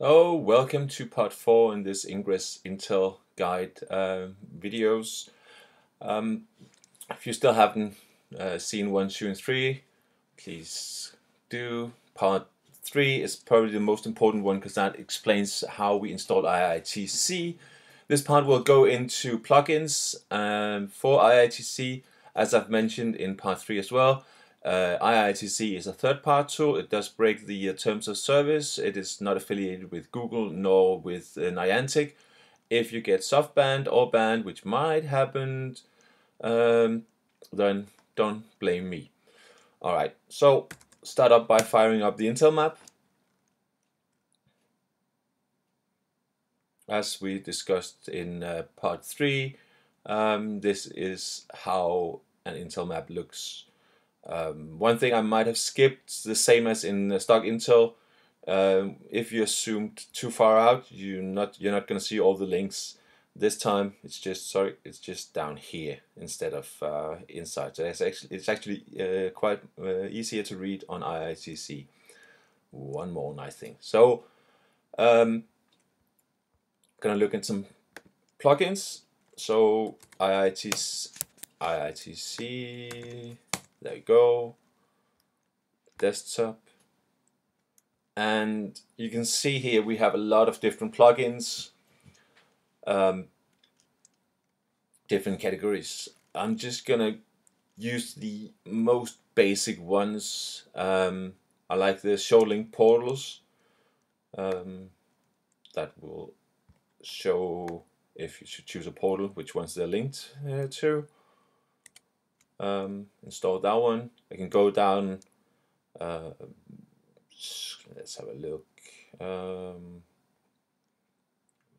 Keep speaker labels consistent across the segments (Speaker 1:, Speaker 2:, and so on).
Speaker 1: Oh, welcome to part 4 in this Ingress Intel guide uh, videos. Um, if you still haven't uh, seen 1, 2 and 3, please do. Part 3 is probably the most important one because that explains how we install IITC. This part will go into plugins um, for IITC as I've mentioned in part 3 as well. Uh, IITC is a third-party tool. It does break the uh, terms of service. It is not affiliated with Google nor with uh, Niantic. If you get soft banned or banned, which might happen, um, then don't blame me. All right, so start up by firing up the Intel map. As we discussed in uh, part three, um, this is how an Intel map looks um, one thing I might have skipped, the same as in stock Intel, um, if you assumed too far out, you're not you're not going to see all the links. This time it's just sorry, it's just down here instead of uh, inside. So it's actually it's actually uh, quite uh, easier to read on IITC. One more nice thing. So, um, gonna look at some plugins. So IITC, IITC there you go. Desktop. And you can see here we have a lot of different plugins, um, different categories. I'm just gonna use the most basic ones. Um, I like the show link portals. Um, that will show if you should choose a portal, which ones they're linked uh, to um, install that one. I can go down, uh, let's have a look. Um,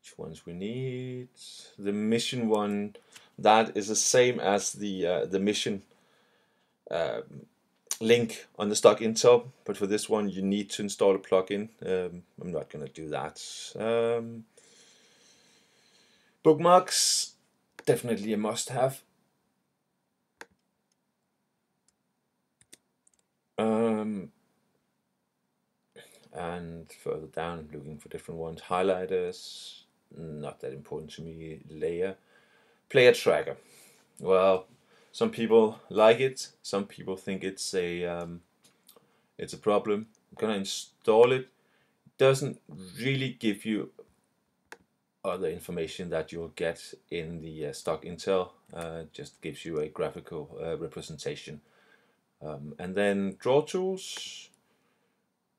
Speaker 1: which ones we need? The mission one, that is the same as the uh, the mission um, link on the stock Intel, but for this one you need to install a plugin. Um, I'm not going to do that. Um, bookmarks, definitely a must-have. Um, and further down, looking for different ones. Highlighters, not that important to me. Layer, player tracker. Well, some people like it. Some people think it's a um, it's a problem. I'm gonna install it. it. Doesn't really give you other information that you'll get in the uh, stock Intel. Uh, just gives you a graphical uh, representation um, and then draw tools.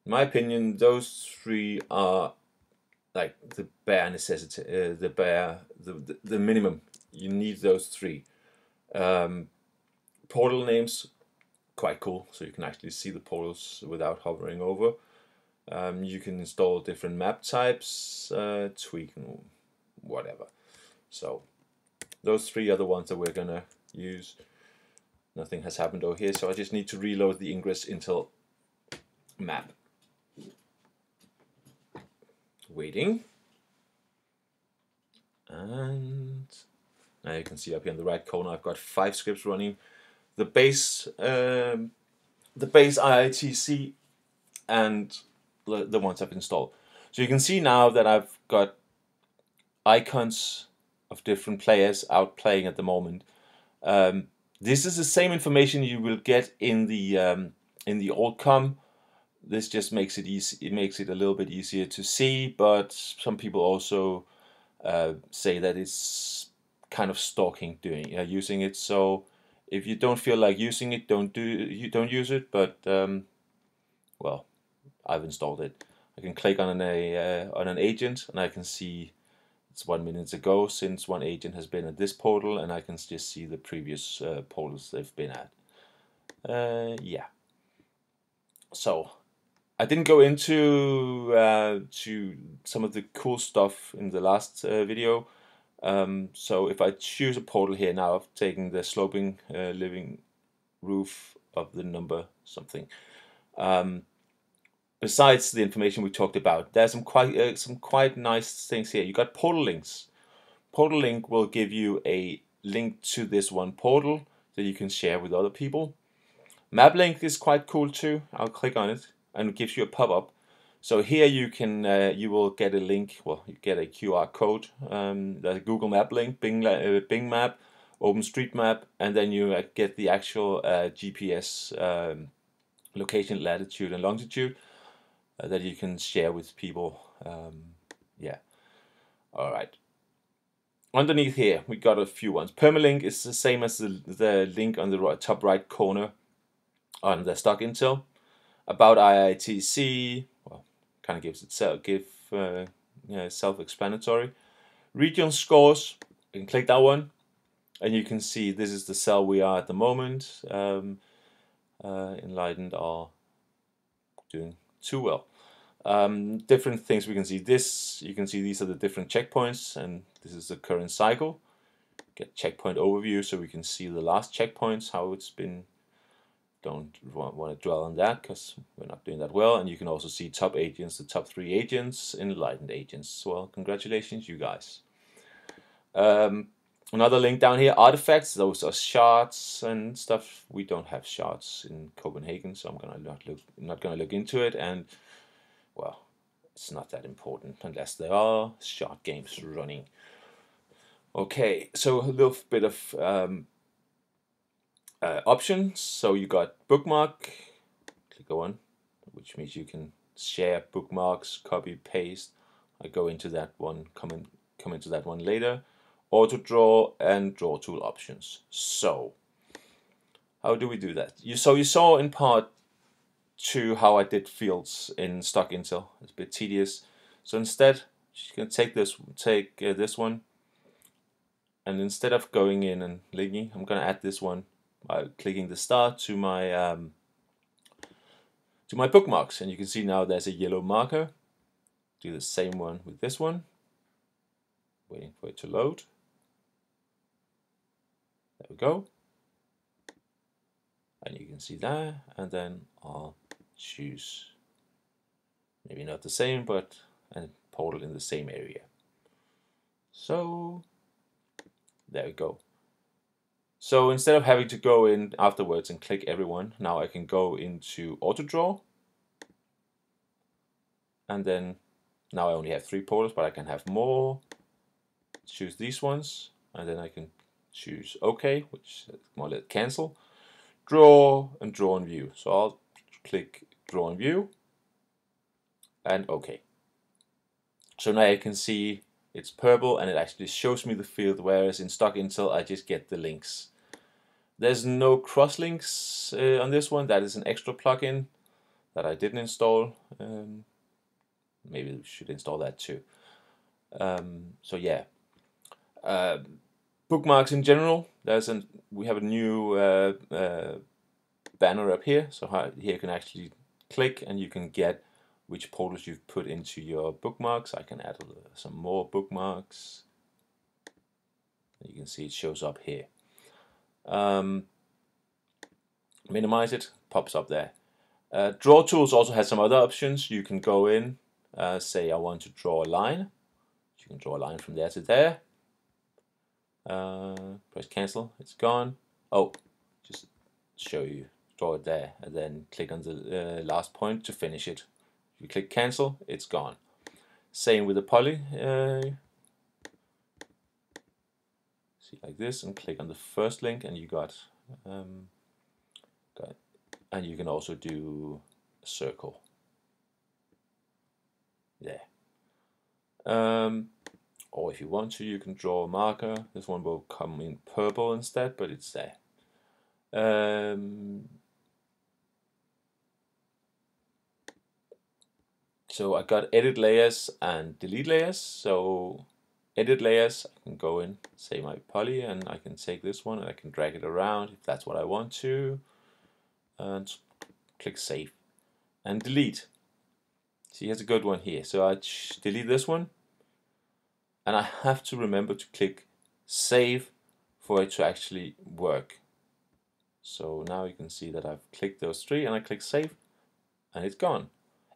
Speaker 1: In my opinion, those three are like the bare necessity, uh, the bare, the, the, the minimum. You need those three. Um, portal names, quite cool. So you can actually see the portals without hovering over. Um, you can install different map types, uh, tweak, whatever. So those three are the ones that we're gonna use nothing has happened over here so I just need to reload the Ingress Intel map. Waiting. And now you can see up here in the right corner I've got five scripts running. The base um, the base IITC and the, the ones I've installed. So you can see now that I've got icons of different players out playing at the moment. Um, this is the same information you will get in the um, in the old com. This just makes it easy. It makes it a little bit easier to see, but some people also uh, say that it's kind of stalking doing uh, using it. So if you don't feel like using it, don't do you don't use it. But um, well, I've installed it. I can click on an uh, on an agent, and I can see it's one minute ago since one agent has been at this portal and I can just see the previous uh, portals they've been at. Uh, yeah. So I didn't go into uh, to some of the cool stuff in the last uh, video. Um, so if I choose a portal here now, I've taken the sloping uh, living roof of the number something. Um, besides the information we talked about, there's some quite uh, some quite nice things here. You got portal links. Portal link will give you a link to this one portal that you can share with other people. Map link is quite cool too. I'll click on it and it gives you a pop-up So here you can uh, you will get a link. Well, you get a QR code, um, the Google Map link, Bing uh, Bing Map, OpenStreetMap, and then you uh, get the actual uh, GPS um, location, latitude and longitude that you can share with people. Um, yeah. All right. Underneath here, we got a few ones. Permalink is the same as the, the link on the right, top right corner on the stock intel. About IITC, well, kind of gives itself give uh, yeah, self-explanatory. Region scores, you can click that one, and you can see this is the cell we are at the moment. Um, uh, Enlightened are doing too well. Um, different things we can see. This you can see these are the different checkpoints, and this is the current cycle. Get checkpoint overview so we can see the last checkpoints, how it's been don't want, to dwell on that because we're not doing that well. And you can also see top agents, the top three agents, enlightened agents. Well, congratulations, you guys. Um, another link down here, artifacts. Those are shards and stuff. We don't have shards in Copenhagen, so I'm gonna not look, not gonna look into it. And well, it's not that important unless there are shard games running. Okay, so a little bit of um, uh, options. So you got bookmark, click on, which means you can share bookmarks, copy, paste. I go into that one, come, in, come into that one later. Auto draw and draw tool options. So, how do we do that? You so you saw in part two how I did fields in stock Intel. It's a bit tedious. So instead, you can take this take uh, this one, and instead of going in and linking, I'm gonna add this one by clicking the star to my um, to my bookmarks. And you can see now there's a yellow marker. Do the same one with this one. Waiting for it to load. There we go. And you can see there. And then I'll choose maybe not the same but a portal in the same area so there we go so instead of having to go in afterwards and click everyone, now I can go into auto draw. And then now I only have three portals, but I can have more. Choose these ones, and then I can choose OK, which more like cancel. Draw and draw and view. So I'll click draw and view and OK. So now I can see it's purple and it actually shows me the field, whereas in stock Intel I just get the links. There's no crosslinks uh, on this one. That is an extra plugin that I didn't install. Um, maybe we should install that too. Um, so yeah, uh, bookmarks in general. There's an we have a new uh, uh banner up here. So here you can actually click and you can get which portals you've put into your bookmarks. I can add some more bookmarks. You can see it shows up here. Um, minimize it, pops up there. Uh, draw tools also has some other options. You can go in, uh, say I want to draw a line. You can draw a line from there to there. Uh, press cancel, it's gone. Oh, just show you, draw it there, and then click on the uh, last point to finish it. If you click cancel, it's gone. Same with the poly. Uh, like this and click on the first link and you got, um, got and you can also do a circle there. Um, or if you want to, you can draw a marker. This one will come in purple instead, but it's there. Um, so I got edit layers and delete layers. So edit layers, I can go in, say my poly, and I can take this one and I can drag it around if that's what I want to, and click save and delete. See, here's a good one here. So I delete this one, and I have to remember to click save for it to actually work. So now you can see that I've clicked those three and I click save and it's gone.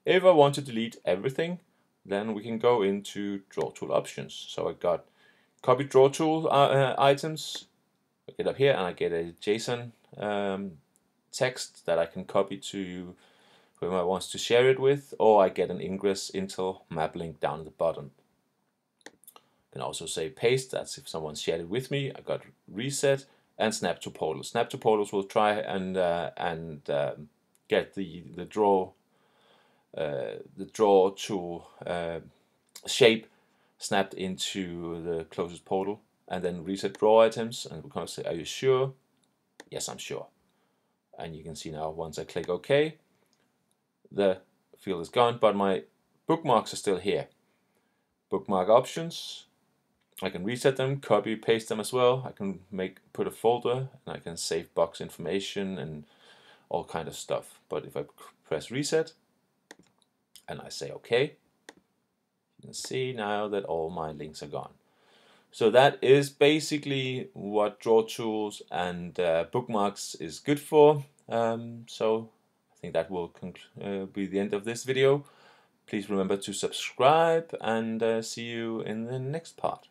Speaker 1: If I want to delete everything, then we can go into draw tool options. So I got copy draw tool uh, uh, items. I get up here and I get a JSON um, text that I can copy to whoever wants to share it with, or I get an ingress Intel map link down at the bottom. You can also say paste, that's if someone shared it with me, I got reset, and snap to portals. Snap to portals will try and uh, and um, get the the draw the draw to uh, shape snapped into the closest portal and then reset draw items and we're going to say are you sure? Yes I'm sure. And you can see now once I click OK the field is gone but my bookmarks are still here. Bookmark options I can reset them copy paste them as well. I can make put a folder and I can save box information and all kind of stuff. But if I press reset and I say OK you can see now that all my links are gone so that is basically what draw tools and uh, bookmarks is good for. Um, so I think that will uh, be the end of this video. Please remember to subscribe and uh, see you in the next part.